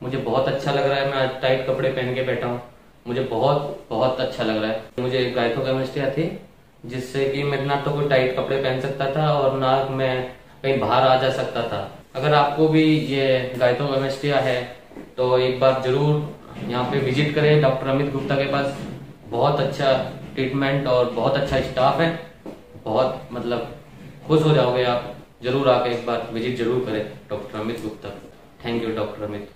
मुझे बहुत अच्छा लग रहा है, मैं आज टाइट कपड़े पहन के बैठा हूँ। मुझे बहुत बहुत अच्छा लग रहा है। मुझे गायथो थी जिससे कि मैं ना तो कोई टाइट कपड़े पहन सकता था और ना मैं कहीं बाहर आ जा सकता था। अगर आपको भी ये गायथोकेमिस्ट्रिया है तो एक बार ज़रूर यहाँ पे विज़िट करें। डॉक्टर अमित गुप्ता के पास बहुत अच्छा ट्रीटमेंट और बहुत अच्छा स्टाफ है। बहुत मतलब खुश हो जाओगे आप। ज़रूर आके एक बार विज़िट ज़रूर करें doctor Amit Gupta thank you doctor Amit